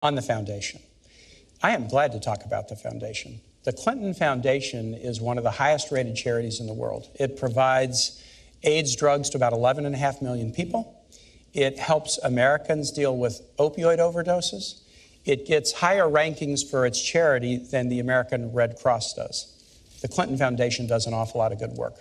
On the foundation. I am glad to talk about the foundation. The Clinton Foundation is one of the highest rated charities in the world. It provides AIDS drugs to about 11.5 million people. It helps Americans deal with opioid overdoses. It gets higher rankings for its charity than the American Red Cross does. The Clinton Foundation does an awful lot of good work.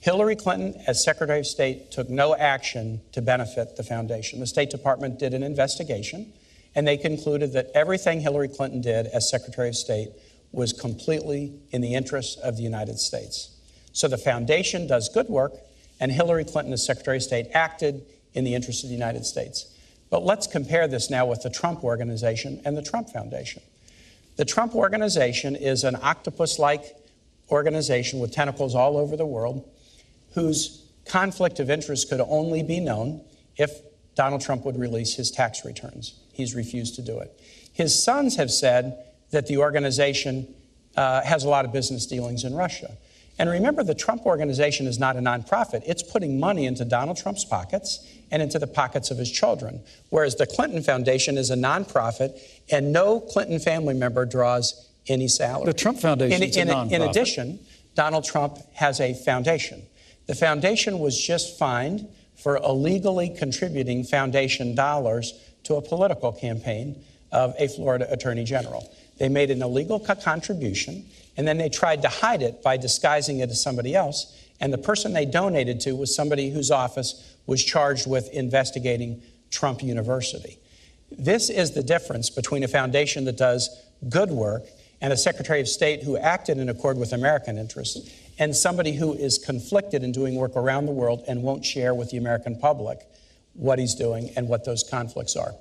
Hillary Clinton, as Secretary of State, took no action to benefit the foundation. The State Department did an investigation, and they concluded that everything Hillary Clinton did as Secretary of State was completely in the interests of the United States. So the foundation does good work, and Hillary Clinton, as Secretary of State, acted in the interests of the United States. But let's compare this now with the Trump Organization and the Trump Foundation. The Trump Organization is an octopus like organization with tentacles all over the world whose conflict of interest could only be known if Donald Trump would release his tax returns. He's refused to do it. His sons have said that the organization uh, has a lot of business dealings in Russia. And remember, the Trump organization is not a nonprofit. It's putting money into Donald Trump's pockets and into the pockets of his children. Whereas the Clinton Foundation is a nonprofit, and no Clinton family member draws any salary. The Trump Foundation is in, a nonprofit. In addition, Donald Trump has a foundation. The foundation was just fined for illegally contributing foundation dollars to a political campaign of a Florida attorney general. They made an illegal contribution, and then they tried to hide it by disguising it as somebody else. And the person they donated to was somebody whose office was charged with investigating Trump University. This is the difference between a foundation that does good work and a Secretary of State who acted in accord with American interests and somebody who is conflicted in doing work around the world and won't share with the American public what he's doing and what those conflicts are.